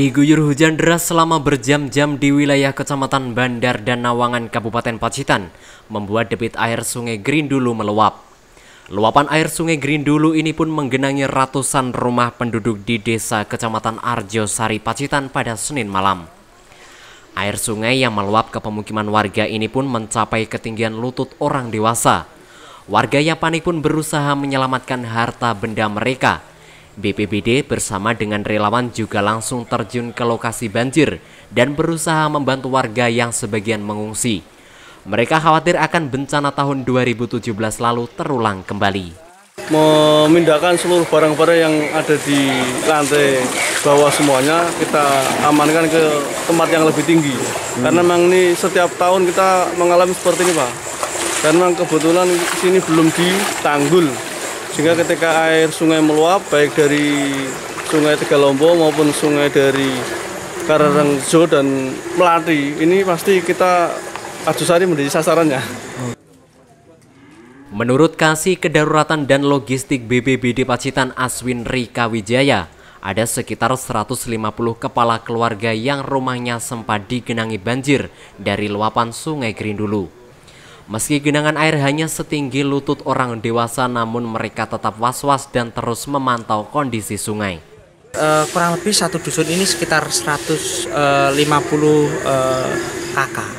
Diguyur hujan deras selama berjam-jam di wilayah Kecamatan Bandar dan Nawangan Kabupaten Pacitan, membuat debit air Sungai Grindulu meluap. Luapan air Sungai Grindulu ini pun menggenangi ratusan rumah penduduk di desa Kecamatan Arjo Sari Pacitan pada Senin malam. Air sungai yang meluap ke pemukiman warga ini pun mencapai ketinggian lutut orang dewasa. Warga yang panik pun berusaha menyelamatkan harta benda mereka – BPBD bersama dengan relawan juga langsung terjun ke lokasi banjir dan berusaha membantu warga yang sebagian mengungsi. Mereka khawatir akan bencana tahun 2017 lalu terulang kembali. Memindahkan seluruh barang-barang yang ada di lantai bawah semuanya kita amankan ke tempat yang lebih tinggi. Hmm. Karena memang ini setiap tahun kita mengalami seperti ini Pak. Karena kebetulan sini belum ditanggul sehingga ketika air sungai meluap baik dari sungai Tegalombo maupun sungai dari Karangjo dan Melati ini pasti kita Arjosari menjadi sasarannya. Menurut Kasih Kedaruratan dan Logistik BBBD Pacitan Aswin Rika Wijaya, ada sekitar 150 kepala keluarga yang rumahnya sempat digenangi banjir dari luapan Sungai Grindulu. Meski genangan air hanya setinggi lutut orang dewasa namun mereka tetap was-was dan terus memantau kondisi sungai. Uh, kurang lebih satu dusun ini sekitar 150 uh, uh, kakak.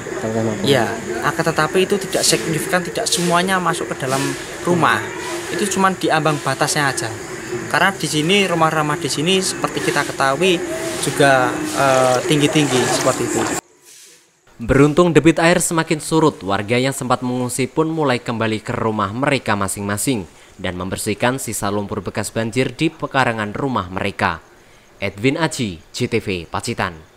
Ya, akan tetapi itu tidak signifikan, tidak semuanya masuk ke dalam rumah. Itu cuma di ambang batasnya aja. Karena di sini rumah-rumah di sini seperti kita ketahui juga eh, tinggi-tinggi uh, seperti itu. Beruntung debit air semakin surut, warga yang sempat mengungsi pun mulai kembali ke rumah mereka masing-masing dan membersihkan sisa lumpur bekas banjir di pekarangan rumah mereka. Edwin Aji, CTV, Pacitan.